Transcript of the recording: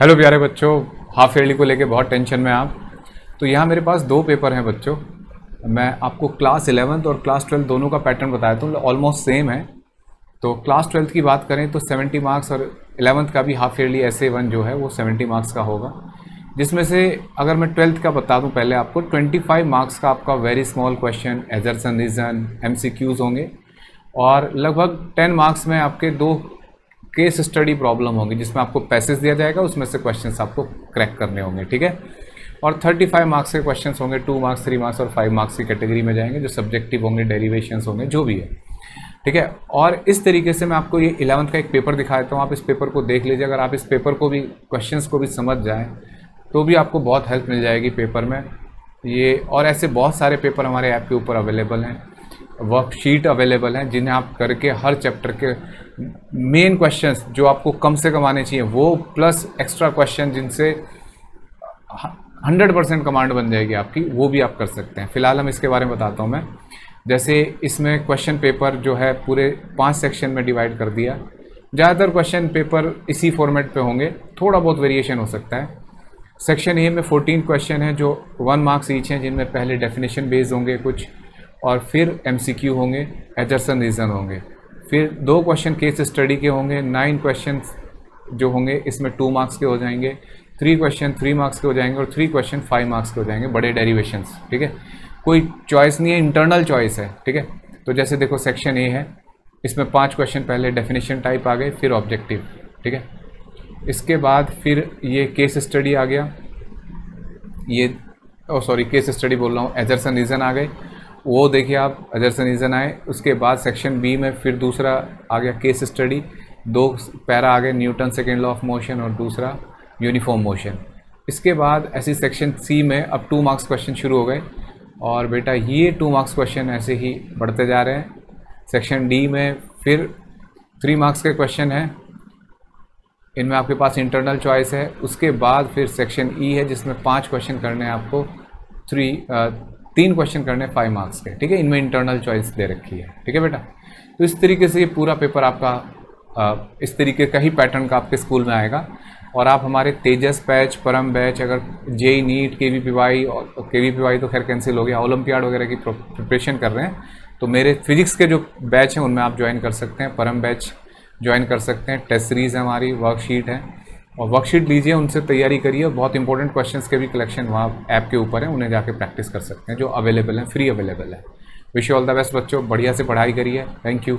Hello प्यारे बच्चों। Half yearly को लेके बहुत टेंशन में आप। तो यहाँ मेरे पास दो पेपर हैं बच्चों। मैं आपको क्लास इलेवंथ और क्लास ट्वेल्थ दोनों का पैटर्न बताया था ऑलमोस्ट सेम है। तो क्लास ट्वेल्थ की बात करें तो 70 मार्क्स और इलेवंथ का भी हाफ़ ईयरली ऐसे वन जो है, वो 70 मार्क्स का होगा। जिसमें से अगर मैं ट्वेल्थ का बता दूँ पहले आपको 25 मार्क्स का आपका very small question assertion reason M होंगे। और लगभग 10 मार्क्स में आपके दो केस स्टडी प्रॉब्लम होगी, जिसमें आपको पैसेज दिया जाएगा, उसमें से क्वेश्चन आपको क्रैक करने होंगे, ठीक है? और 35 मार्क्स के क्वेश्चंस होंगे टू मार्क्स थ्री मार्क्स और फाइव मार्क्स की कैटेगरी में जाएँगे, जो सब्जेक्टिव होंगे डेरिवेशंस होंगे, जो भी है, ठीक है? और इस तरीके से मैं आपको ये इलेवंथ का एक पेपर दिखा देता हूँ, आप इस पेपर को देख लीजिए, अगर आप इस पेपर को भी क्वेश्चन को भी समझ जाएँ तो भी आपको बहुत हेल्प मिल जाएगी पेपर में। ये, और ऐसे बहुत सारे पेपर हमारे ऐप के ऊपर अवेलेबल हैं वर्कशीट अवेलेबल हैं, जिन्हें आप करके हर चैप्टर के मेन क्वेश्चंस जो आपको कम से कम आने चाहिए, वो प्लस एक्स्ट्रा क्वेश्चन जिनसे हंड्रेड परसेंट कमांड बन जाएगी आपकी, वो भी आप कर सकते हैं। फ़िलहाल हम इसके बारे में बताता हूँ मैं। जैसे इसमें क्वेश्चन पेपर जो है पूरे पाँच सेक्शन में डिवाइड कर दिया। ज़्यादातर क्वेश्चन पेपर इसी फॉर्मेट पे होंगे, थोड़ा बहुत वेरिएशन हो सकता है। सेक्शन ए में 14 क्वेश्चन हैं जो वन मार्क्स ईच हैं, जिनमें पहले डेफिनेशन बेस्ड होंगे कुछ, और फिर एमसीक्यू होंगे एजर्सन रीज़न होंगे। फिर दो क्वेश्चन केस स्टडी के होंगे नाइन क्वेश्चन जो होंगे, इसमें टू मार्क्स के हो जाएँगे थ्री क्वेश्चन थ्री मार्क्स के हो जाएँगे और थ्री क्वेश्चन फाइव मार्क्स के हो जाएँगे, बड़े डेरिवेशंस ठीक है? कोई चॉइस नहीं है इंटरनल चॉइस है, ठीक है? तो जैसे देखो सेक्शन ए है, इसमें पाँच क्वेश्चन पहले डेफिनेशन टाइप आ गए, फिर ऑब्जेक्टिव ठीक है? इसके बाद फिर ये केस स्टडी आ गया, ये ओ सॉरी केस स्टडी बोल रहा हूँ एजर्सन रीज़न आ गए वो देखिए आप अजर रीज़न आए, उसके बाद सेक्शन बी में फिर दूसरा आ गया केस स्टडी दो पैरा आ गए Newton second law of motion और दूसरा यूनिफॉर्म मोशन इसके बाद ऐसी सेक्शन सी में अब टू मार्क्स क्वेश्चन शुरू हो गए और बेटा ये टू मार्क्स क्वेश्चन ऐसे ही बढ़ते जा रहे हैं. सेक्शन डी में फिर थ्री मार्क्स के क्वेश्चन हैं. इनमें आपके पास इंटरनल चॉइस है. उसके बाद फिर सेक्शन ई e है जिसमें पाँच क्वेश्चन करने हैं आपको. थ्री तीन क्वेश्चन करने फाइव मार्क्स के। ठीक है? इनमें इंटरनल चॉइस दे रखी है। ठीक है बेटा? तो इस तरीके से ये पूरा पेपर आपका इस तरीके का ही पैटर्न का आपके स्कूल में आएगा। और आप हमारे तेजस बैच, परम बैच, अगर J NEET K V P Y और के वी पी वाई तो खैर कैंसिल हो गया। ओलंपियाड वगैरह की प्रिपरेशन कर रहे हैं। तो मेरे फिजिक्स के जो बैच हैं, उनमें आप ज्वाइन कर सकते हैं। परम बैच ज्वाइन कर सकते हैं। टेस्ट सीरीज़ है हमारी वर्कशीट है। और वर्कशीट लीजिए उनसे तैयारी करिए। बहुत इंपॉर्टेंट क्वेश्चन के भी कलेक्शन वहाँ ऐप के ऊपर है, उन्हें जाके प्रैक्टिस कर सकते हैं, जो अवेलेबल हैं फ्री अवेलेबल है। Wish you all the best बच्चों, बढ़िया से पढ़ाई करिए। Thank you